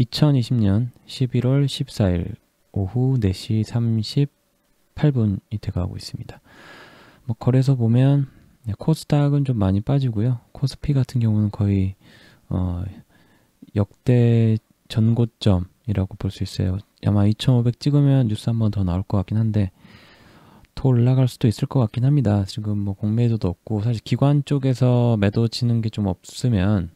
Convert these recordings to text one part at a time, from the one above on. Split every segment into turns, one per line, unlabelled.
2020년 11월 14일 오후 4시 38분이 돼가고 있습니다. 뭐 거래소 보면 네, 코스닥은 좀 많이 빠지고요. 코스피 같은 경우는 거의 어, 역대 전고점이라고 볼 수 있어요. 아마 2,500 찍으면 뉴스 한 번 더 나올 것 같긴 한데 더 올라갈 수도 있을 것 같긴 합니다. 지금 뭐 공매도도 없고 사실 기관 쪽에서 매도 치는 게 좀 없으면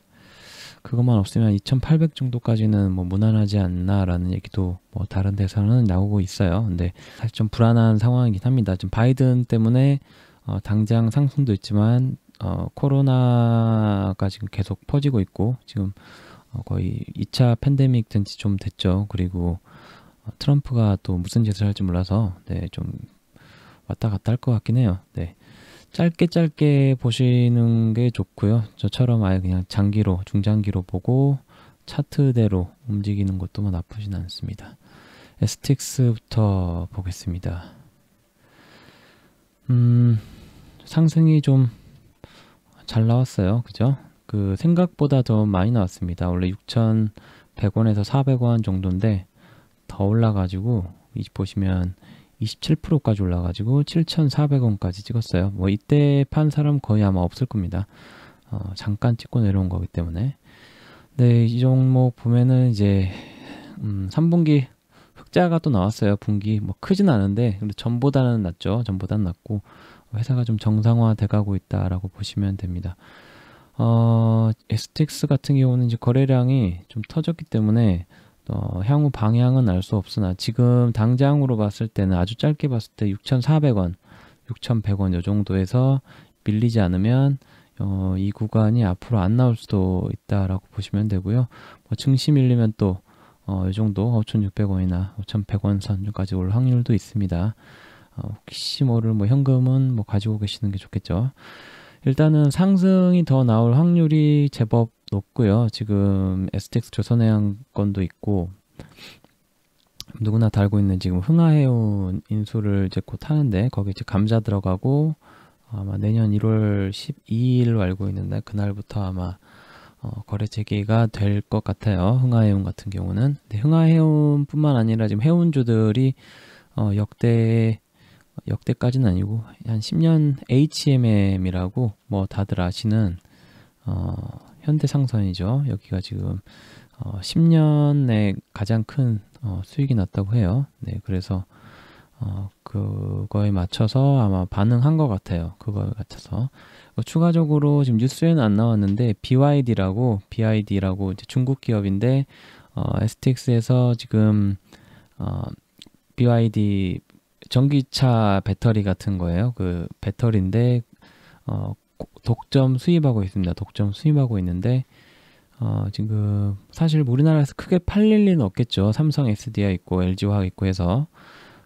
그것만 없으면 2,800 정도까지는 뭐 무난하지 않나라는 얘기도 뭐 다른 데서는 나오고 있어요. 근데 사실 좀 불안한 상황이긴 합니다. 좀 바이든 때문에 어, 당장 상승도 있지만 어, 코로나가 지금 계속 퍼지고 있고 지금 어, 거의 2차 팬데믹 된 지 좀 됐죠. 그리고 어, 트럼프가 또 무슨 짓을 할지 몰라서 네, 좀 왔다 갔다 할 것 같긴 해요. 네. 짧게 짧게 보시는 게 좋고요. 저처럼 아예 그냥 장기로 중장기로 보고 차트대로 움직이는 것도 뭐 나쁘진 않습니다. STX부터 보겠습니다. 음, 상승이 좀 잘 나왔어요. 그죠? 그 생각보다 더 많이 나왔습니다. 원래 6,100원에서 400원 정도인데 더 올라가지고 이 보시면 27%까지 올라가지고 7,400원까지 찍었어요. 뭐 이때 판 사람 거의 아마 없을 겁니다. 어, 잠깐 찍고 내려온 거기 때문에. 네, 이 종목 보면은 이제 음, 3분기 흑자가 또 나왔어요. 분기 뭐 크진 않은데 근데 전보다는 낫죠. 전보다는 낫고 회사가 좀 정상화 돼가고 있다라고 보시면 됩니다. 어, STX 같은 경우는 이제 거래량이 좀 터졌기 때문에 어, 향후 방향은 알 수 없으나 지금 당장으로 봤을 때는 아주 짧게 봤을 때 6,400원, 6,100원 요 정도에서 밀리지 않으면 어, 이 구간이 앞으로 안 나올 수도 있다라고 보시면 되고요. 뭐 증시 밀리면 또 어, 이 정도 5,600원이나 5,100원 선까지 올 확률도 있습니다. 어, 혹시 모를 뭐 현금은 뭐 가지고 계시는 게 좋겠죠. 일단은 상승이 더 나올 확률이 제법 높고요. 지금 STX 조선해양 건도 있고 누구나 달고 있는 지금 흥하해운 인수를 이제 곧 하는데 거기 이제 감자 들어가고 아마 내년 1월 12일로 알고 있는데 그날부터 아마 어, 거래 재개가 될 것 같아요. 흥하해운 같은 경우는. 근데 흥하해운뿐만 아니라 지금 해운주들이 어, 역대 역대까지는 아니고 한 10년 HMM이라고 뭐 다들 아시는 어, 현대상선이죠. 여기가 지금 어, 10년에 가장 큰 어, 수익이 났다고 해요. 네, 그래서 어, 그거에 맞춰서 아마 반응한 것 같아요. 그거에 맞춰서 어, 추가적으로 지금 뉴스에는 안 나왔는데 BYD라고 BYD라고 이제 중국 기업인데 어, STX에서 지금 어, BYD 전기차 배터리 같은 거예요. 그 배터리인데 어, 독점 수입하고 있습니다. 독점 수입하고 있는데 어, 지금 사실 우리나라에서 크게 팔릴 리는 없겠죠. 삼성 SDI 있고 LG화학 있고 해서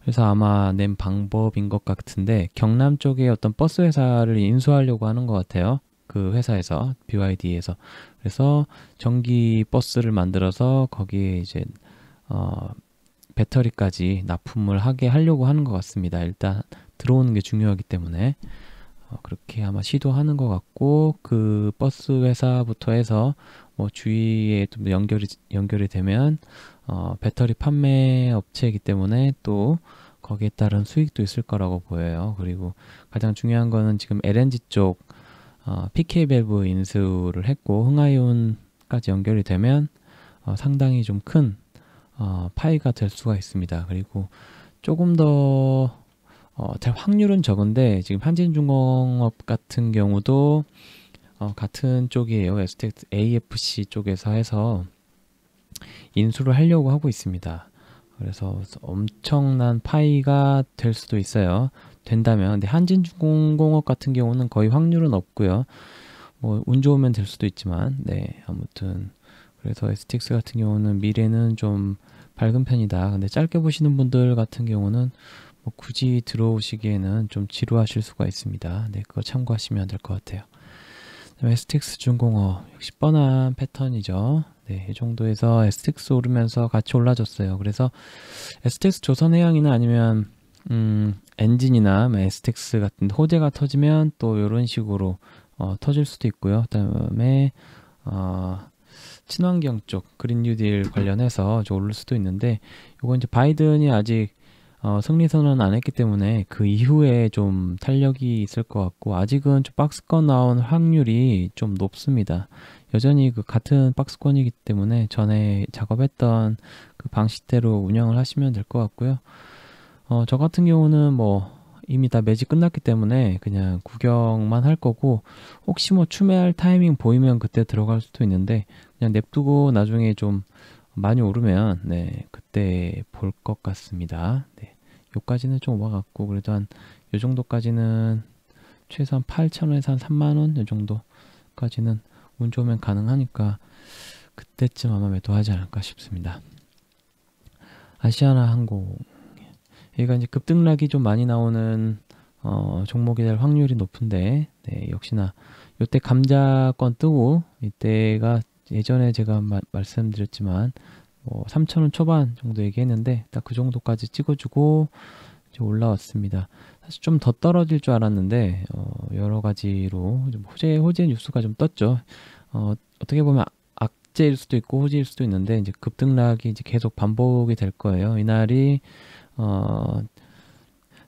그래서 아마 낸 방법인 것 같은데 경남 쪽에 어떤 버스 회사를 인수하려고 하는 것 같아요. 그 회사에서 BYD에서 그래서 전기 버스를 만들어서 거기에 이제 어, 배터리까지 납품을 하게 하려고 하는 것 같습니다. 일단 들어오는 게 중요하기 때문에 어, 그렇게 아마 시도하는 것 같고 그 버스 회사부터 해서 뭐 주위에 좀 연결이 연결이 되면 어, 배터리 판매 업체이기 때문에 또 거기에 따른 수익도 있을 거라고 보여요. 그리고 가장 중요한 거는 지금 LNG 쪽 어, PK 밸브 인수를 했고 흥하이온까지 연결이 되면 어, 상당히 좀큰 어, 파이가 될 수가 있습니다. 그리고 조금 더 어, 될 확률은 적은데 지금 한진중공업 같은 경우도 어, 같은 쪽이에요. STX AFC 쪽에서 해서 인수를 하려고 하고 있습니다. 그래서 엄청난 파이가 될 수도 있어요. 된다면 근데 한진중공업 같은 경우는 거의 확률은 없고요. 뭐 운 좋으면 될 수도 있지만 네 아무튼 그래서 STX 같은 경우는 미래는 좀 밝은 편이다. 근데 짧게 보시는 분들 같은 경우는 뭐 굳이 들어오시기에는 좀 지루하실 수가 있습니다. 네, 그거 참고하시면 될 것 같아요. STX 중공업 역시 뻔한 패턴이죠. 네, 이 정도에서 STX 오르면서 같이 올라졌어요. 그래서 STX 조선해양이나 아니면 음, 엔진이나 뭐 STX 같은 호재가 터지면 또 이런 식으로 어, 터질 수도 있고요. 그다음에 어, 친환경 쪽 그린 뉴딜 관련해서 좀 오를 수도 있는데 요건 이제 바이든이 아직 어, 승리 선언 안 했기 때문에 그 이후에 좀 탄력이 있을 것 같고 아직은 좀 박스권 나온 확률이 좀 높습니다. 여전히 그 같은 박스권이기 때문에 전에 작업했던 그 방식대로 운영을 하시면 될 것 같고요. 어, 저 같은 경우는 뭐 이미 다 매직 끝났기 때문에 그냥 구경만 할 거고 혹시 뭐 추매할 타이밍 보이면 그때 들어갈 수도 있는데 그냥 냅두고 나중에 좀 많이 오르면 네 그때 볼 것 같습니다. 네. 요까지는 좀 오버갔고 그래도 한 요 정도까지는 최소한 8,000원에서 한 3만 원 요 정도까지는 운 좋으면 가능하니까 그때쯤 아마 매도하지 않을까 싶습니다. 아시아나 항공 여기가 이제 급등락이 좀 많이 나오는 어, 종목이 될 확률이 높은데 네, 역시나 요때 감자권 뜨고 이때가 예전에 제가 마, 말씀드렸지만 뭐 3천원 초반 정도 얘기했는데 딱 그 정도까지 찍어주고 이제 올라왔습니다. 사실 좀 더 떨어질 줄 알았는데 어, 여러 가지로 좀 호재 호재 뉴스가 좀 떴죠. 어, 어떻게 보면 악재일 수도 있고 호재일 수도 있는데 이제 급등락이 이제 계속 반복이 될 거예요. 이날이 어,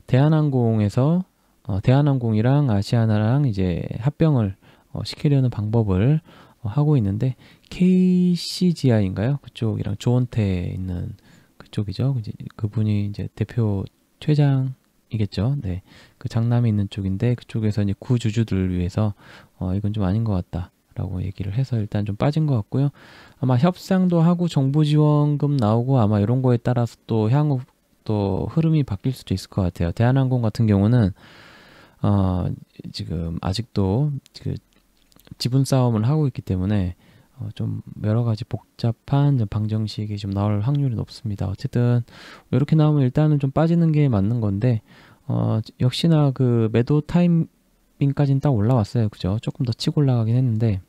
대한항공에서 어, 대한항공이랑 아시아나랑 이제 합병을 어, 시키려는 방법을 어, 하고 있는데 KCGI인가요? 그쪽이랑 조원태 있는 그쪽이죠. 그분이 이제 대표 최장이겠죠. 네, 그 장남이 있는 쪽인데 그쪽에서 이제 구주주들을 위해서 어, 이건 좀 아닌 것 같다. 라고 얘기를 해서 일단 좀 빠진 것 같고요. 아마 협상도 하고 정부 지원금 나오고 아마 이런 거에 따라서 또 향후 또 흐름이 바뀔 수도 있을 것 같아요. 대한항공 같은 경우는 어, 지금 아직도 그 지분 싸움을 하고 있기 때문에 어, 좀 여러 가지 복잡한 방정식이 좀 나올 확률이 높습니다. 어쨌든 이렇게 나오면 일단은 좀 빠지는 게 맞는 건데 어, 역시나 그 매도 타이밍까지는 딱 올라왔어요. 그죠? 조금 더 치고 올라가긴 했는데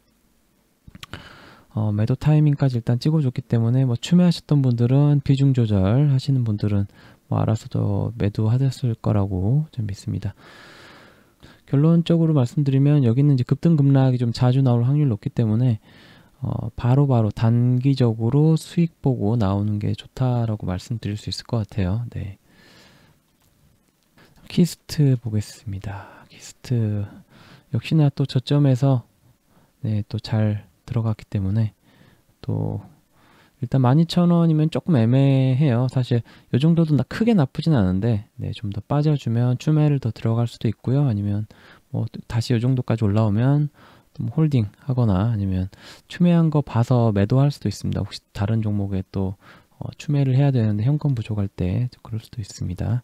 어, 매도 타이밍까지 일단 찍어줬기 때문에 뭐 추매하셨던 분들은 비중 조절 하시는 분들은 뭐 알아서도 매도하셨을 거라고 좀 믿습니다. 결론적으로 말씀드리면 여기는 이제 급등 급락이 좀 자주 나올 확률이 높기 때문에 어, 바로바로 바로 단기적으로 수익 보고 나오는 게 좋다라고 말씀드릴 수 있을 것 같아요. 네. 키이스트 보겠습니다. 키이스트 역시나 또 저점에서 네, 또 잘 들어갔기 때문에 또 일단 12,000원이면 조금 애매해요. 사실 이 정도도 나 크게 나쁘진 않은데 네, 좀 더 빠져주면 추매를 더 들어갈 수도 있고요. 아니면 뭐 다시 이 정도까지 올라오면 뭐 holding 하거나 아니면 추매한 거 봐서 매도할 수도 있습니다. 혹시 다른 종목에 또 어, 추매를 해야 되는데 현금 부족할 때 그럴 수도 있습니다.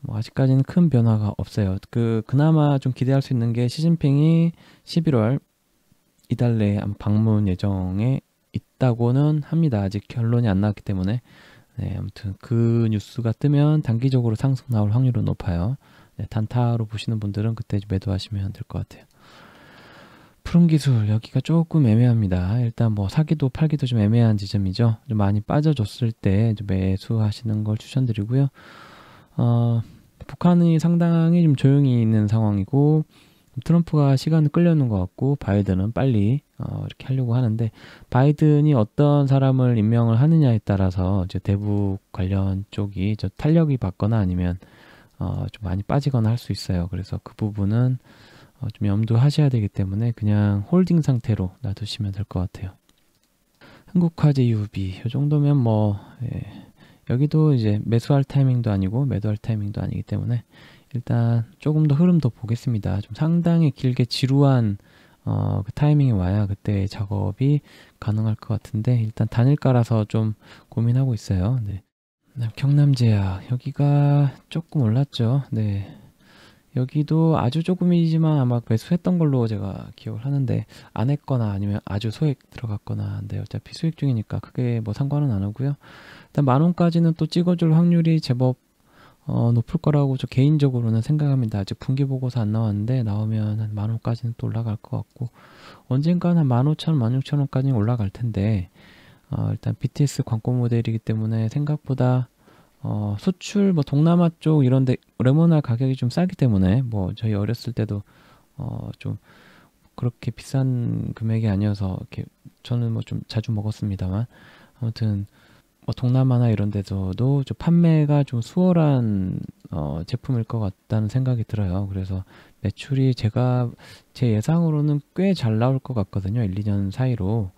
뭐 아직까지는 큰 변화가 없어요. 그 그나마 좀 기대할 수 있는 게 시진핑이 11월 이달 내에 방문 예정에 있다고는 합니다. 아직 결론이 안 나왔기 때문에 네, 아무튼 그 뉴스가 뜨면 단기적으로 상승 나올 확률은 높아요. 네, 단타로 보시는 분들은 그때 매도하시면 될 것 같아요. 푸른 기술 여기가 조금 애매합니다. 일단 뭐 사기도 팔기도 좀 애매한 지점이죠. 좀 많이 빠져줬을 때 매수하시는 걸 추천드리고요. 어, 북한이 상당히 좀 조용히 있는 상황이고 트럼프가 시간을 끌려는 것 같고 바이든은 빨리 어, 이렇게 하려고 하는데 바이든이 어떤 사람을 임명을 하느냐에 따라서 이제 대북 관련 쪽이 저 탄력이 받거나 아니면 어, 좀 많이 빠지거나 할 수 있어요. 그래서 그 부분은 어, 좀 염두하셔야 되기 때문에 그냥 holding 상태로 놔두시면 될 것 같아요. 한국화재 유비 이 정도면 뭐 예, 여기도 이제 매수할 타이밍도 아니고 매도할 타이밍도 아니기 때문에 일단 조금 더 흐름 더 보겠습니다. 좀 상당히 길게 지루한 어, 그 타이밍이 와야 그때 작업이 가능할 것 같은데 일단 단일가라서 좀 고민하고 있어요. 네. 경남제약 여기가 조금 올랐죠. 네. 여기도 아주 조금이지만 아마 매수했던 걸로 제가 기억을 하는데 안 했거나 아니면 아주 소액 들어갔거나 한데 어차피 수익 중이니까 크게 뭐 상관은 안 하고요. 일단 만 원까지는 또 찍어줄 확률이 제법 어, 높을 거라고 저 개인적으로는 생각합니다. 아직 분기 보고서 안 나왔는데 나오면 한 만 원까지는 또 올라갈 것 같고 언젠가는 만 육천 원까지 올라갈 텐데 어, 일단 BTS 광고 모델이기 때문에 생각보다 어, 수출 뭐 동남아 쪽 이런 데 레모나 가격이 좀 싸기 때문에 뭐 저희 어렸을 때도 어, 좀 그렇게 비싼 금액이 아니어서 이렇게 저는 뭐 좀 자주 먹었습니다만 아무튼 뭐 동남아나 이런 데서도 좀 판매가 좀 수월한 어, 제품일 것 같다는 생각이 들어요. 그래서 매출이 제가 제 예상으로는 꽤 잘 나올 것 같거든요. 1, 2년 사이로.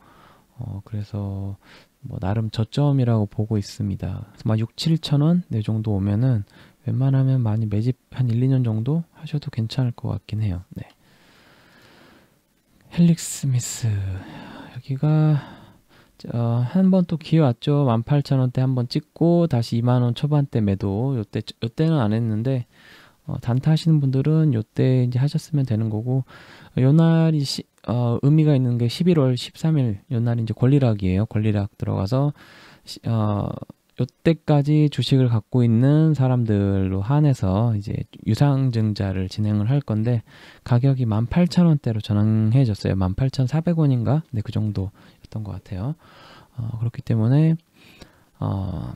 어, 그래서 뭐 나름 저점이라고 보고 있습니다. 막 6, 7천 원? 네 정도 오면은 웬만하면 많이 매집 한 1, 2년 정도 하셔도 괜찮을 것 같긴 해요. 네. 헬릭스미스 여기가 어, 한번 또 기회 왔죠. 18,000원대 한번 찍고 다시 2만원 초반대 매도. 요때 요때는 안 했는데 어, 단타 하시는 분들은 요때 이제 하셨으면 되는 거고 요 날이 시, 어, 의미가 있는 게 11월 13일 요 날이 이제 권리락이에요. 권리락 들어가서 시, 어, 요때까지 주식을 갖고 있는 사람들로 한해서 이제 유상증자를 진행을 할 건데 가격이 18,000원대로 전환해졌어요. 18,400원인가? 네, 그 정도 였던 것 같아요. 어, 그렇기 때문에 어,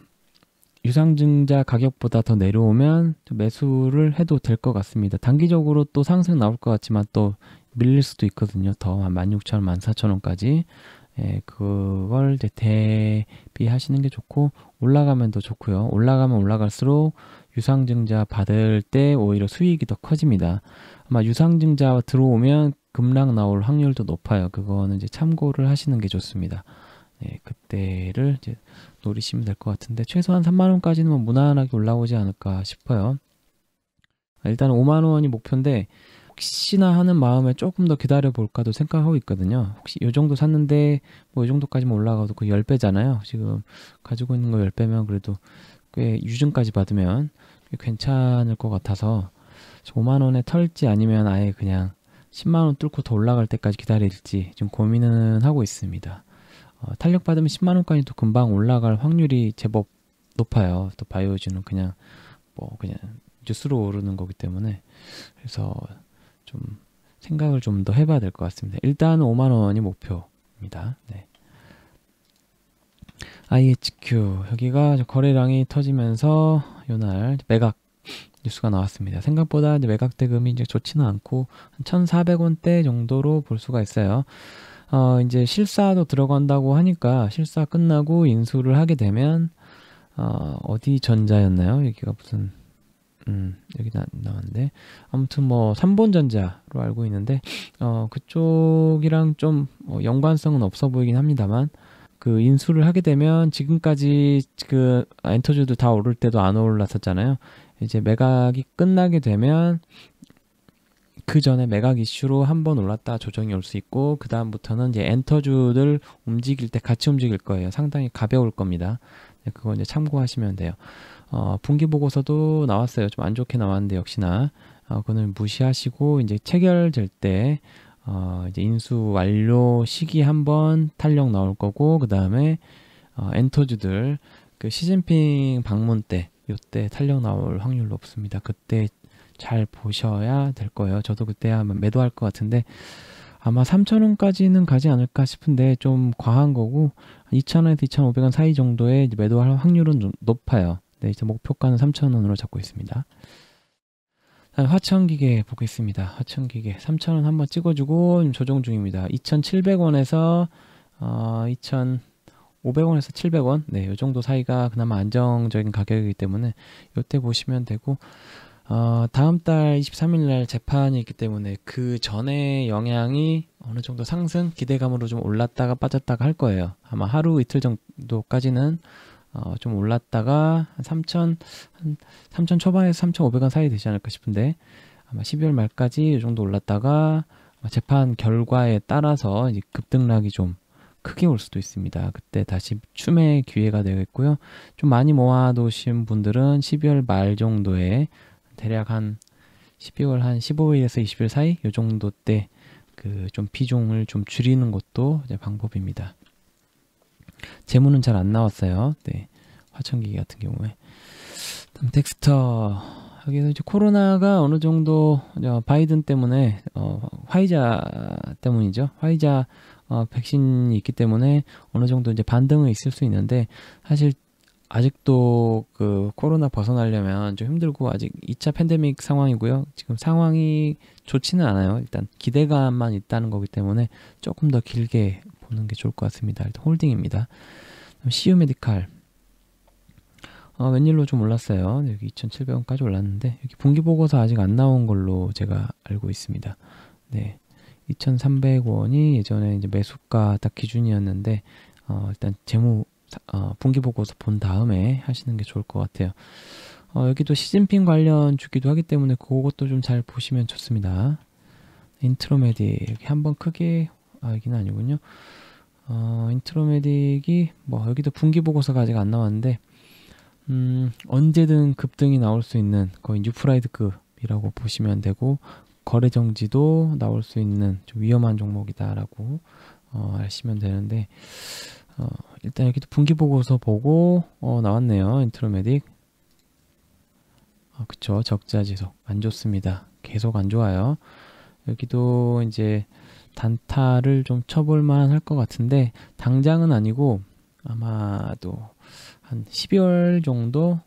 유상증자 가격보다 더 내려오면 매수를 해도 될 것 같습니다. 단기적으로 또 상승 나올 것 같지만 또 밀릴 수도 있거든요. 더 16,000원, 14,000원까지. 예, 그걸 대비하시는 게 좋고 올라가면 더 좋고요. 올라가면 올라갈수록 유상증자 받을 때 오히려 수익이 더 커집니다. 아마 유상증자 들어오면 급락 나올 확률도 높아요. 그거는 이제 참고를 하시는 게 좋습니다. 네, 그때를 이제 노리시면 될 것 같은데 최소한 3만 원까지는 뭐 무난하게 올라오지 않을까 싶어요. 일단 5만 원이 목표인데 혹시나 하는 마음에 조금 더 기다려 볼까도 생각하고 있거든요. 혹시 이 정도 샀는데 뭐 이 정도까지만 올라가도 그 10배잖아요. 지금 가지고 있는 거 10배면 그래도 꽤 유증까지 받으면 괜찮을 것 같아서 5만 원에 털지 아니면 아예 그냥 10만 원 뚫고 더 올라갈 때까지 기다릴지 좀 고민은 하고 있습니다. 어, 탄력 받으면 10만 원까지도 금방 올라갈 확률이 제법 높아요. 또 바이오주는 그냥 뭐 그냥 뉴스로 오르는 거기 때문에 그래서 좀 생각을 좀 더 해봐야 될 것 같습니다. 일단 5만 원이 목표입니다. 네. IHQ 여기가 거래량이 터지면서 요날 매각 뉴스가 나왔습니다. 생각보다 매각 대금이 이제 좋지는 않고 1,400원대 정도로 볼 수가 있어요. 어, 이제 실사도 들어간다고 하니까 실사 끝나고 인수를 하게 되면 어, 어디 전자였나요? 여기가 무슨 음, 여기 나, 나왔는데 아무튼 뭐 3본 전자로 알고 있는데 어, 그쪽이랑 좀 어, 연관성은 없어 보이긴 합니다만 그 인수를 하게 되면 지금까지 그 엔터주도 다 오를 때도 안 올랐었잖아요. 이제 매각이 끝나게 되면 그 전에 매각 이슈로 한 번 올랐다 조정이 올 수 있고 그 다음부터는 이제 엔터주들 움직일 때 같이 움직일 거예요. 상당히 가벼울 겁니다. 네, 그거 이제 참고하시면 돼요. 어, 분기 보고서도 나왔어요. 좀 안 좋게 나왔는데 역시나 어, 그거는 무시하시고 이제 체결될 때 어, 이제 인수 완료 시기 한번 탄력 나올 거고 그 다음에 어, 엔터주들 그 시진핑 방문 때 요때 탄력 나올 확률 높습니다. 그때 잘 보셔야 될 거예요. 저도 그때 아마 매도할 것 같은데 아마 3,000원까지는 가지 않을까 싶은데 좀 과한 거고 2,000원에서 2,500원 사이 정도에 매도할 확률은 높아요. 네, 이제 목표가는 3,000원으로 잡고 있습니다. 화천기계 보겠습니다. 화천기계 3,000원 한번 찍어주고 조정 중입니다. 2,700원에서 어, 2,500원에서 700원 네, 이 정도 사이가 그나마 안정적인 가격이기 때문에 이때 보시면 되고 어, 다음 달 23일 날 재판이 있기 때문에 그 전에 영향이 어느 정도 상승 기대감으로 좀 올랐다가 빠졌다가 할 거예요. 아마 하루 이틀 정도까지는 어, 좀 올랐다가 한 3천 한 3천 초반에서 3,500원 사이 되지 않을까 싶은데 아마 12월 말까지 이 정도 올랐다가 재판 결과에 따라서 이제 급등락이 좀 크게 올 수도 있습니다. 그때 다시 춤의 기회가 되겠고요. 좀 많이 모아두신 분들은 12월 말 정도에 대략 한 12월 한 15일에서 20일 사이 이 정도 때 그 좀 비중을 좀 줄이는 것도 이제 방법입니다. 재무는 잘 안 나왔어요. 네. 화천기기 같은 경우에. 다음 덱스터. 여기서 이제 코로나가 어느 정도 바이든 때문에 어, 화이자 때문이죠. 화이자 어, 백신이 있기 때문에 어느 정도 이제 반등은 있을 수 있는데 사실 아직도 그 코로나 벗어나려면 좀 힘들고 아직 2차 팬데믹 상황이고요. 지금 상황이 좋지는 않아요. 일단 기대감만 있다는 거기 때문에 조금 더 길게 보는 게 좋을 것 같습니다. 일단 홀딩입니다. 시우 메디칼 어, 웬일로 좀 올랐어요. 여기 2,700원까지 올랐는데 여기 분기 보고서 아직 안 나온 걸로 제가 알고 있습니다. 네. 2,300원이 예전에 이제 매수가 딱 기준이었는데 어, 일단 재무 어, 분기 보고서 본 다음에 하시는 게 좋을 것 같아요. 어, 여기도 시진핑 관련 주기도 하기 때문에 그것도 좀 잘 보시면 좋습니다. 인트로메딕 여기 한번 크게 아 여기는 아니군요. 어, 인트로메딕이 뭐 여기도 분기 보고서가 아직 안 나왔는데 음, 언제든 급등이 나올 수 있는 거의 뉴프라이드급이라고 보시면 되고 거래 정지도 나올 수 있는 좀 위험한 종목이다라고 어, 아시면 되는데 어, 일단 여기도 분기 보고서 보고 어, 나왔네요. 인트로메딕. 아, 그쵸. 적자 지속. 안 좋습니다. 계속 안 좋아요. 여기도 이제 단타를 좀 쳐볼만 할 것 같은데 당장은 아니고 아마도 한 12월 정도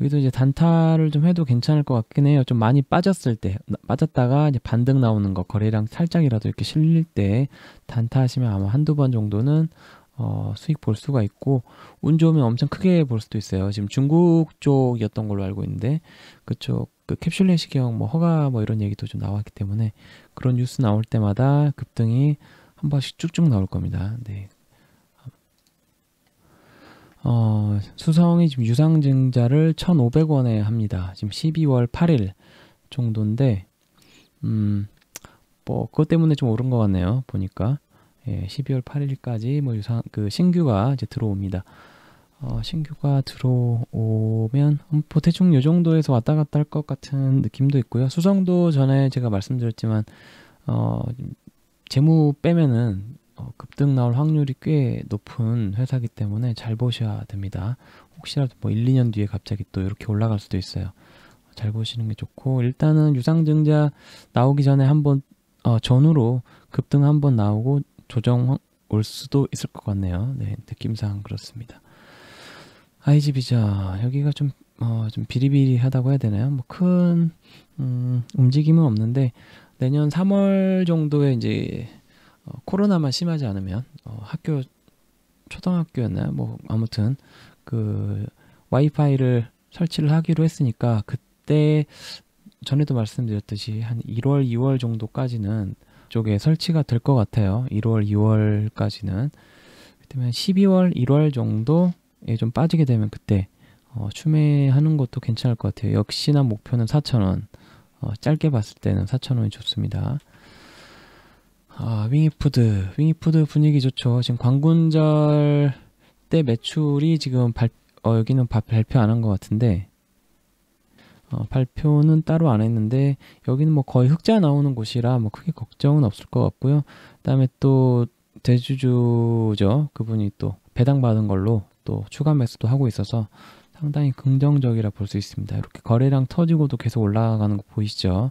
여기도 이제 단타를 좀 해도 괜찮을 것 같긴 해요. 좀 많이 빠졌을 때 빠졌다가 이제 반등 나오는 거 거래량 살짝이라도 이렇게 실릴 때 단타 하시면 아마 한두 번 정도는 어, 수익 볼 수가 있고 운 좋으면 엄청 크게 볼 수도 있어요. 지금 중국 쪽이었던 걸로 알고 있는데 그쪽 그 캡슐 내시경 뭐 허가 뭐 이런 얘기도 좀 나왔기 때문에 그런 뉴스 나올 때마다 급등이 한 번씩 쭉쭉 나올 겁니다. 네. 어, 수성이 지금 유상증자를 1,500원에 합니다. 지금 12월 8일 정도인데, 음, 뭐, 그것 때문에 좀 오른 것 같네요. 보니까. 예, 12월 8일까지 뭐 유상, 그 신규가 이제 들어옵니다. 어, 신규가 들어오면 뭐 대충 요 정도에서 왔다 갔다 할 것 같은 느낌도 있고요. 수성도 전에 제가 말씀드렸지만 어, 재무 빼면은 어, 급등 나올 확률이 꽤 높은 회사기 때문에 잘 보셔야 됩니다. 혹시라도 뭐 1, 2년 뒤에 갑자기 또 이렇게 올라갈 수도 있어요. 잘 보시는 게 좋고 일단은 유상증자 나오기 전에 한번 어, 전후로 급등 한번 나오고 조정 올 수도 있을 것 같네요. 네, 느낌상 그렇습니다. 아이지 비자 여기가 좀, 어, 좀 비리비리하다고 해야 되나요? 뭐큰 음, 움직임은 없는데 내년 3월 정도에 이제 어, 코로나만 심하지 않으면 어, 학교 초등학교였나요? 뭐 아무튼 그 와이파이를 설치를 하기로 했으니까 그때 전에도 말씀드렸듯이 한 1월, 2월 정도까지는 쪽에 설치가 될 것 같아요. 1월, 2월까지는. 그러면 12월, 1월 정도에 좀 빠지게 되면 그때 어, 추매하는 것도 괜찮을 것 같아요. 역시나 목표는 4,000원. 어, 짧게 봤을 때는 4,000원이 좋습니다. 아, 윙이푸드. 윙이푸드 분위기 좋죠. 지금 광군절 때 매출이 지금 발, 어, 여기는 바, 발표 안 한 것 같은데, 어, 발표는 따로 안 했는데, 여기는 뭐 거의 흑자 나오는 곳이라 뭐 크게 걱정은 없을 것 같고요. 그 다음에 또 대주주죠. 그분이 또 배당받은 걸로 또 추가 매수도 하고 있어서 상당히 긍정적이라 볼 수 있습니다. 이렇게 거래량 터지고도 계속 올라가는 거 보이시죠?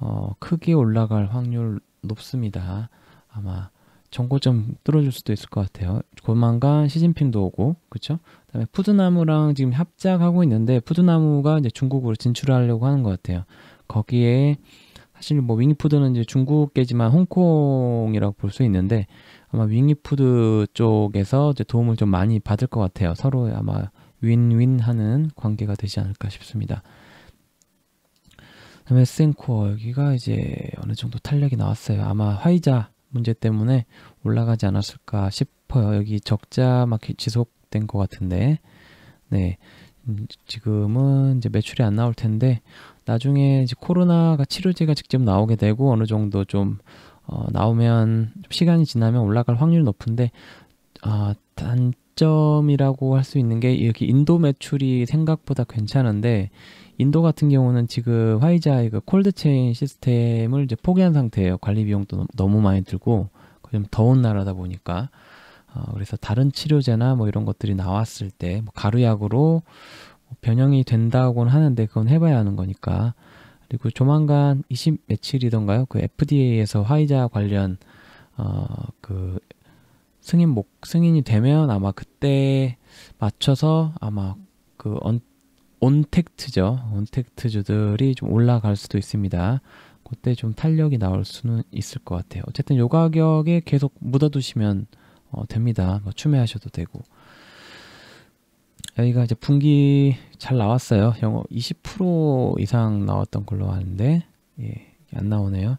어, 크게 올라갈 확률 높습니다. 아마 정고점 뚫어줄 수도 있을 것 같아요. 조만간 시진핑도 오고, 그쵸? 그 다음에 푸드나무랑 지금 합작하고 있는데 푸드나무가 이제 중국으로 진출하려고 하는 것 같아요. 거기에 사실 뭐 윙이푸드는 이제 중국계지만 홍콩이라고 볼 수 있는데 아마 윙이푸드 쪽에서 이제 도움을 좀 많이 받을 것 같아요. 서로 아마 윈윈 하는 관계가 되지 않을까 싶습니다. 그다음에 센코어 여기가 이제 어느 정도 탄력이 나왔어요. 아마 화이자 문제 때문에 올라가지 않았을까 싶어요. 여기 적자 막 지속된 것 같은데, 네 음, 지금은 이제 매출이 안 나올 텐데 나중에 이제 코로나가 치료제가 직접 나오게 되고 어느 정도 좀 어, 나오면 좀 시간이 지나면 올라갈 확률이 높은데 어, 단점이라고 할 수 있는 게 이렇게 인도 매출이 생각보다 괜찮은데 인도 같은 경우는 지금 화이자의 그 cold chain 시스템을 이제 포기한 상태예요. 관리 비용도 너무 많이 들고 좀 더운 나라다 보니까 어, 그래서 다른 치료제나 뭐 이런 것들이 나왔을 때 뭐 가루약으로 변형이 된다고는 하는데 그건 해봐야 하는 거니까 그리고 조만간 20 며칠이던가요? 그 FDA에서 화이자 관련 어, 그 승인 목 승인이 되면 아마 그때 맞춰서 아마 그 언, 온택트죠. 온택트주들이 좀 올라갈 수도 있습니다. 그때 좀 탄력이 나올 수는 있을 것 같아요. 어쨌든 요 가격에 계속 묻어두시면 어, 됩니다. 뭐 추매하셔도 되고. 여기가 이제 분기 잘 나왔어요. 영업 20% 이상 나왔던 걸로 아는데 예, 안 나오네요.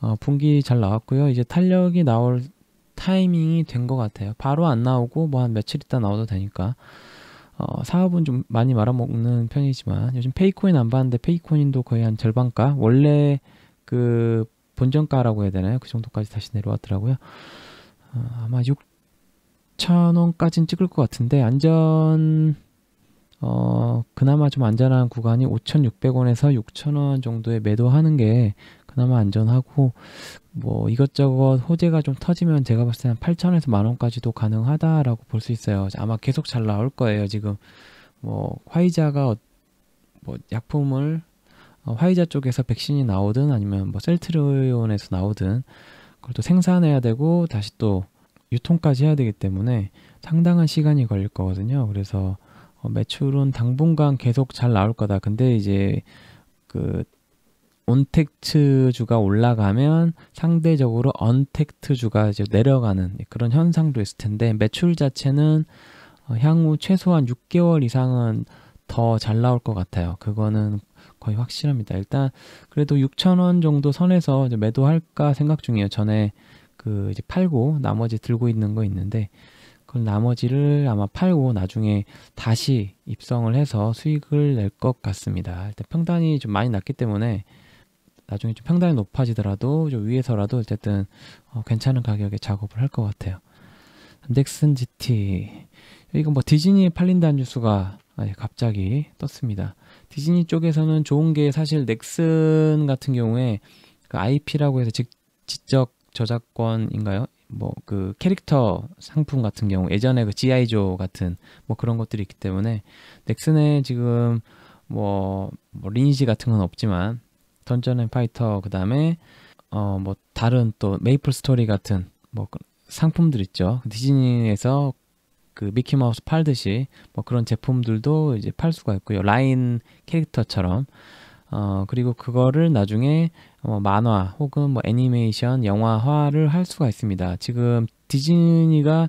어, 분기 잘 나왔고요. 이제 탄력이 나올 타이밍이 된 것 같아요. 바로 안 나오고 뭐 한 며칠 있다 나와도 되니까 어, 사업은 좀 많이 말아먹는 편이지만 요즘 페이코인 안 봤는데 페이코인도 거의 한 절반가 원래 그 본전가라고 해야 되나요? 그 정도까지 다시 내려왔더라고요. 어, 아마 6천원까지는 찍을 것 같은데 안전 어 그나마 좀 안전한 구간이 5,600원에서 6,000원 정도에 매도하는 게 그나마 안전하고 뭐 이것저것 호재가 좀 터지면 제가 봤을 때는 8천에서 만 원까지도 가능하다라고 볼 수 있어요. 아마 계속 잘 나올 거예요. 지금 뭐 화이자가 어, 뭐 약품을 어, 화이자 쪽에서 백신이 나오든 아니면 뭐 셀트리온에서 나오든 그걸 또 생산해야 되고 다시 또 유통까지 해야 되기 때문에 상당한 시간이 걸릴 거거든요. 그래서 어, 매출은 당분간 계속 잘 나올 거다. 근데 이제 그 온택트주가 올라가면 상대적으로 언택트주가 이제 내려가는 그런 현상도 있을 텐데 매출 자체는 어, 향후 최소한 6개월 이상은 더 잘 나올 것 같아요. 그거는 거의 확실합니다. 일단 그래도 6,000원 정도 선에서 매도할까 생각 중이에요. 전에 그 이제 팔고 나머지 들고 있는 거 있는데 그걸 나머지를 아마 팔고 나중에 다시 입성을 해서 수익을 낼 것 같습니다. 일단 평단이 좀 많이 낮기 때문에 나중에 좀 평단이 높아지더라도 좀 위에서라도 어쨌든 어, 괜찮은 가격에 작업을 할 것 같아요. 넥슨 GT 이거 뭐 디즈니에 팔린다는 뉴스가 갑자기 떴습니다. 디즈니 쪽에서는 좋은 게 사실 넥슨 같은 경우에 그 IP라고 해서 직, 지적 저작권인가요? 뭐 그 캐릭터 상품 같은 경우 예전에 그 GI조 같은 뭐 그런 것들이 있기 때문에 넥슨에 지금 뭐, 뭐 리니지 같은 건 없지만 던전 앤 파이터 그 다음에 어 뭐 다른 또 메이플 스토리 같은 뭐그 상품들 있죠. 디즈니에서 그 미키 마우스 팔듯이 뭐 그런 제품들도 이제 팔 수가 있고요. 라인 캐릭터처럼 어 그리고 그거를 나중에 어, 만화 혹은 뭐 애니메이션, 영화화를 할 수가 있습니다. 지금 디즈니가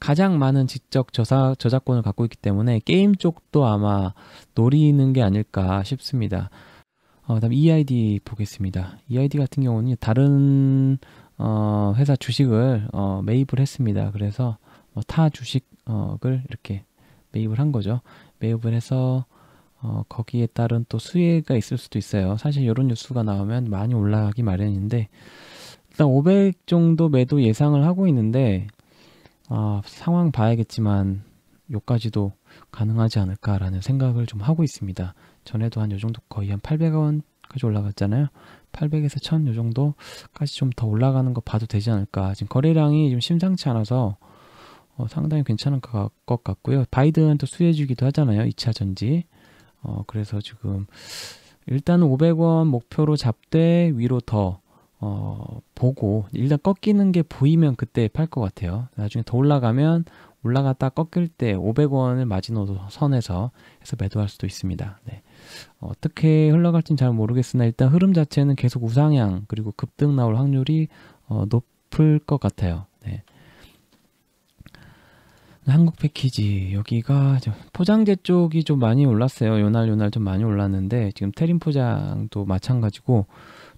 가장 많은 지적 저사, 저작권을 갖고 있기 때문에 게임 쪽도 아마 노리는 게 아닐까 싶습니다. 어, 그다음 EID 보겠습니다. EID 같은 경우는 다른 어, 회사 주식을 어, 매입을 했습니다. 그래서 뭐 타 주식을 이렇게 매입을 한 거죠. 매입을 해서 어, 거기에 따른 또 수혜가 있을 수도 있어요. 사실 이런 뉴스가 나오면 많이 올라가기 마련인데 일단 500 정도 매도 예상을 하고 있는데 아, 상황 봐야겠지만 요까지도 가능하지 않을까라는 생각을 좀 하고 있습니다. 전에도 한 요 정도 거의 한 800원까지 올라갔잖아요. 800에서 1000 요 정도까지 좀 더 올라가는 거 봐도 되지 않을까. 지금 거래량이 좀 심상치 않아서 어, 상당히 괜찮은 것 같고요. 바이든 또 수혜주기도 하잖아요. 2차 전지. 어, 그래서 지금 일단 500원 목표로 잡되 위로 더 어, 보고 일단 꺾이는 게 보이면 그때 팔 것 같아요. 나중에 더 올라가면 올라갔다 꺾일 때 500원을 마지노 선에서 해서 매도할 수도 있습니다. 네. 어, 어떻게 흘러갈지는 잘 모르겠으나 일단 흐름 자체는 계속 우상향 그리고 급등 나올 확률이 어, 높을 것 같아요. 네. 한국 패키지 여기가 포장재 쪽이 좀 많이 올랐어요. 요날 요날 좀 많이 올랐는데 지금 테린 포장도 마찬가지고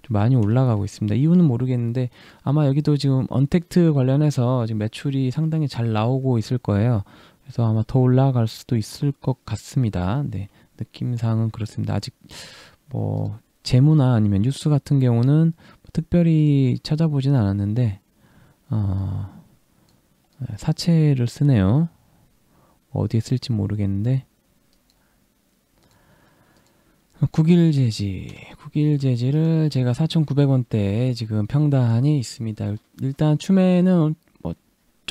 좀 많이 올라가고 있습니다. 이유는 모르겠는데 아마 여기도 지금 언택트 관련해서 지금 매출이 상당히 잘 나오고 있을 거예요. 그래서 아마 더 올라갈 수도 있을 것 같습니다. 네, 느낌상은 그렇습니다. 아직 뭐 재무나 아니면 뉴스 같은 경우는 특별히 찾아보지는 않았는데 어, 네, 사채를 쓰네요. 어디에 쓸지 모르겠는데 국일 재지 국일 재지를 제가 4,900원대에 지금 평단이 있습니다. 일단 뭐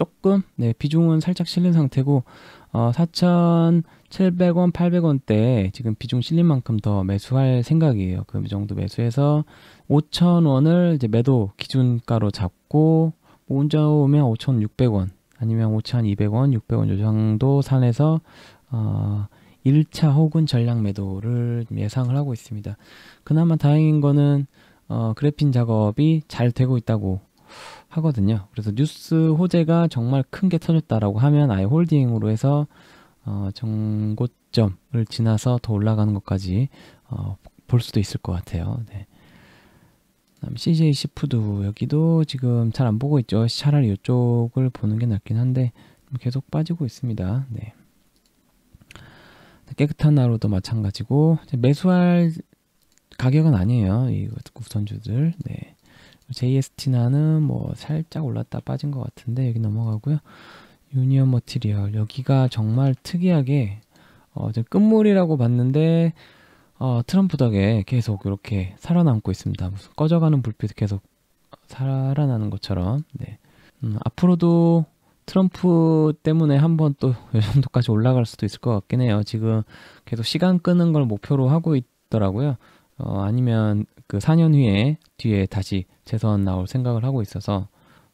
조금 네 비중은 살짝 실린 상태고 어, 4,700원, 800원대 지금 비중 실린 만큼 더 매수할 생각이에요. 그 정도 매수해서 5,000원을 이제 매도 기준가로 잡고 뭐 혼자 오면 5,600원 아니면 5,200원, 600원 요 정도 산에서 어, 1차 혹은 전량 매도를 예상을 하고 있습니다. 그나마 다행인 거는 어, 그래핀 작업이 잘 되고 있다고 하거든요. 그래서 뉴스 호재가 정말 큰 게 터졌다라고 하면 아예 홀딩으로 해서 어, 정고점을 지나서 더 올라가는 것까지 어, 볼 수도 있을 것 같아요. 네. CJ 시푸드 여기도 지금 잘 안 보고 있죠. 차라리 이쪽을 보는 게 낫긴 한데 계속 빠지고 있습니다. 네. 깨끗한 나루도 마찬가지고 매수할 가격은 아니에요. 이 우선주들. 네. JST나는 뭐 살짝 올랐다 빠진 것 같은데 여기 넘어가고요. 유니언 머티리얼 여기가 정말 특이하게 어, 끝물이라고 봤는데 어, 트럼프 덕에 계속 이렇게 살아남고 있습니다. 무슨 꺼져가는 불빛 계속 살아나는 것처럼. 네. 음, 앞으로도 트럼프 때문에 한번 또 이 정도까지 올라갈 수도 있을 것 같긴 해요. 지금 계속 시간 끄는 걸 목표로 하고 있더라고요. 어, 아니면 그 4년 후에 뒤에 다시 재선 나올 생각을 하고 있어서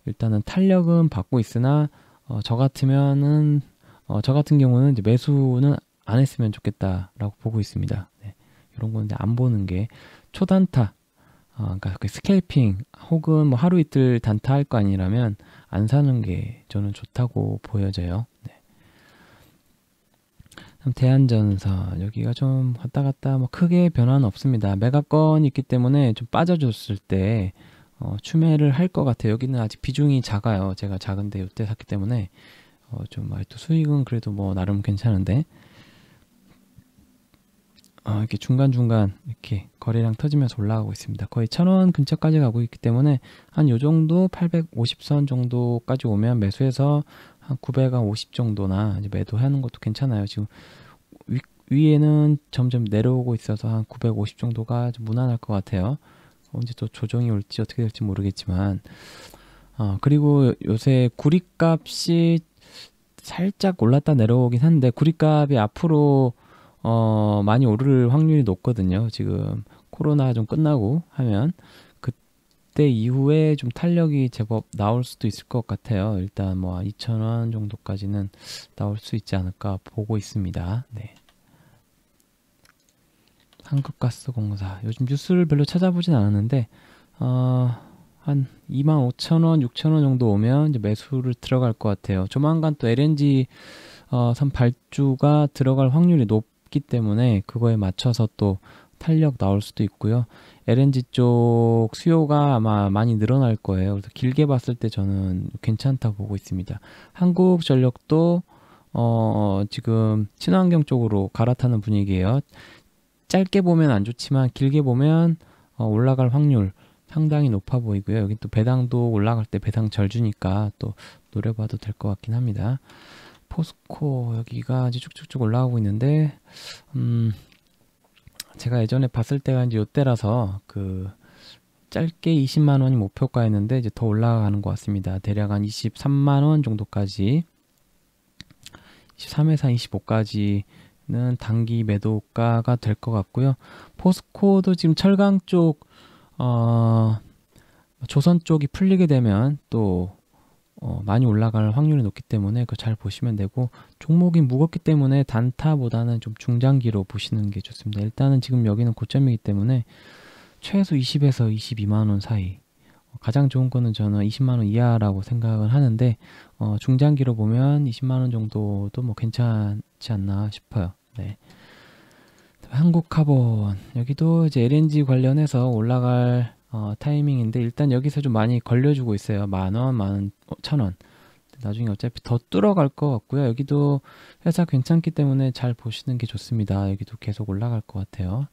일단은 탄력은 받고 있으나 어, 저 같으면은 어, 저 같은 경우는 이제 매수는 안 했으면 좋겠다라고 보고 있습니다. 네. 이런 건 이제 안 보는 게 초단타, 어, 그러니까 그 스케이핑 혹은 뭐 하루 이틀 단타 할 거 아니라면 안 사는 게 저는 좋다고 보여져요. 네. 대한전사 여기가 좀 왔다 갔다 뭐 크게 변화는 없습니다. 매각건이 있기 때문에 좀 빠져줬을 때 어, 추매를 할 것 같아요. 여기는 아직 비중이 작아요. 제가 작은데 이때 샀기 때문에 어, 좀 말도 수익은 그래도 뭐 나름 괜찮은데 어, 이렇게 중간중간 이렇게 거래량 터지면서 올라가고 있습니다. 거의 천 원 근처까지 가고 있기 때문에 한 요 정도 850선 정도까지 오면 매수해서 한 950 정도나 이제 매도하는 것도 괜찮아요. 지금 위, 위에는 점점 내려오고 있어서 한 950 정도가 좀 무난할 것 같아요. 언제 또 조정이 올지 어떻게 될지 모르겠지만 어, 그리고 요새 구리값이 살짝 올랐다 내려오긴 한데 구리값이 앞으로 어, 많이 오를 확률이 높거든요. 지금 코로나 좀 끝나고 하면 그때 이후에 좀 탄력이 제법 나올 수도 있을 것 같아요. 일단 뭐 2,000원 정도까지는 나올 수 있지 않을까 보고 있습니다. 네. 한국가스공사 요즘 뉴스를 별로 찾아보진 않았는데 어, 한 25,000원, 6,000원 정도 오면 이제 매수를 들어갈 것 같아요. 조만간 또 LNG 어, 선 발주가 들어갈 확률이 높기 때문에 그거에 맞춰서 또 탄력 나올 수도 있고요. LNG 쪽 수요가 아마 많이 늘어날 거예요. 그래서 길게 봤을 때 저는 괜찮다 보고 있습니다. 한국전력도 어, 지금 친환경 쪽으로 갈아타는 분위기예요. 짧게 보면 안 좋지만 길게 보면 어, 올라갈 확률 상당히 높아 보이고요. 여기 또 배당도 올라갈 때 배당 절 주니까 또 노려봐도 될 것 같긴 합니다. 포스코 여기가 이제 쭉쭉쭉 올라가고 있는데 음 제가 예전에 봤을 때가 이제 요때라서 그 짧게 20만 원이 목표가였는데 이제 더 올라가는 것 같습니다. 대략 한 23만 원 정도까지 23에서 25까지 는 단기 매도가가 될 것 같고요. 포스코도 지금 철강 쪽, 어, 조선 쪽이 풀리게 되면 또 어, 많이 올라갈 확률이 높기 때문에 그거 잘 보시면 되고 종목이 무겁기 때문에 단타보다는 좀 중장기로 보시는 게 좋습니다. 일단은 지금 여기는 고점이기 때문에 최소 20에서 22만 원 사이 가장 좋은 거는 저는 20만 원 이하라고 생각을 하는데 어, 중장기로 보면 20만 원 정도도 뭐 괜찮지 않나 싶어요. 네. 한국 카본 여기도 이제 LNG 관련해서 올라갈 어, 타이밍인데 일단 여기서 좀 많이 걸려주고 있어요. 만 원, 만 천 원. 나중에 어차피 더 뚫어갈 것 같고요. 여기도 회사 괜찮기 때문에 잘 보시는 게 좋습니다. 여기도 계속 올라갈 것 같아요.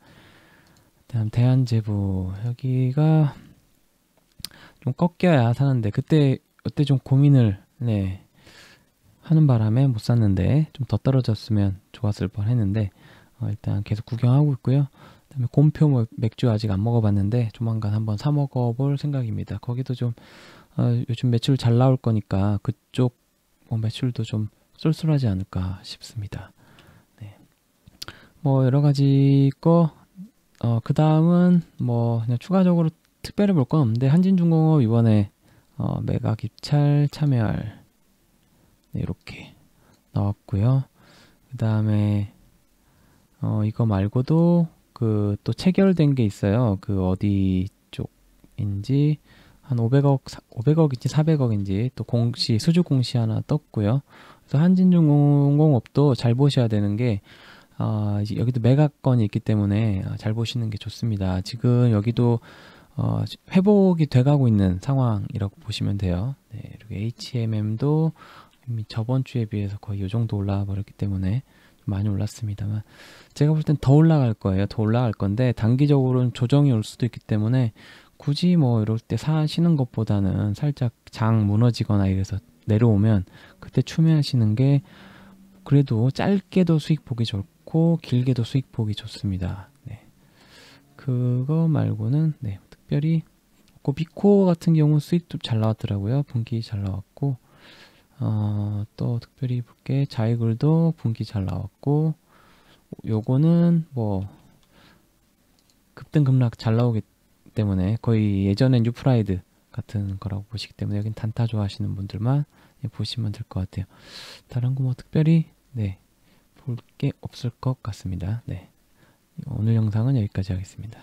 다음 대한제부 여기가 좀 꺾여야 사는데 그때 그때 좀 고민을 네 하는 바람에 못 샀는데 좀 더 떨어졌으면 좋았을 뻔했는데 어, 일단 계속 구경하고 있고요. 그다음에 곰표 뭐 맥주 아직 안 먹어봤는데 조만간 한번 사 먹어볼 생각입니다. 거기도 좀 어, 요즘 매출 잘 나올 거니까 그쪽 뭐 매출도 좀 쏠쏠하지 않을까 싶습니다. 네. 뭐 여러 가지 거, 어, 그 다음은 뭐 그냥 추가적으로 특별히 볼 건 없는데 한진중공업 이번에 어, 매각 입찰 참여할 네, 이렇게 나왔고요. 그 다음에 어, 이거 말고도 그 또 체결된 게 있어요. 그 어디 쪽인지 한 500억, 500억인지 400억인지 또 공시 수주 공시 하나 떴고요. 그래서 한진중공업도 잘 보셔야 되는 게 어, 이제 여기도 매각건이 있기 때문에 어, 잘 보시는 게 좋습니다. 지금 여기도 어, 회복이 돼가고 있는 상황이라고 보시면 돼요. 네, 그리고 HMM도 이미 저번 주에 비해서 거의 이 정도 올라와 버렸기 때문에 많이 올랐습니다만 제가 볼 땐 더 올라갈 거예요. 더 올라갈 건데 단기적으로는 조정이 올 수도 있기 때문에 굳이 뭐 이럴 때 사시는 것보다는 살짝 장 무너지거나 이래서 내려오면 그때 추매하시는 게 그래도 짧게도 수익 보기 좋고 길게도 수익 보기 좋습니다. 네. 그거 말고는 네, 특별히 비코 같은 경우 수익도 잘 나왔더라고요. 분기 잘 나왔고 어, 또 특별히 볼게 자이글도 분기 잘 나왔고 요거는 뭐 급등 급락 잘 나오기 때문에 거의 예전엔 뉴프라이드 같은 거라고 보시기 때문에 여긴 단타 좋아하시는 분들만 보시면 될 것 같아요. 다른 거 뭐 특별히 네, 볼 게 없을 것 같습니다. 네. 오늘 영상은 여기까지 하겠습니다.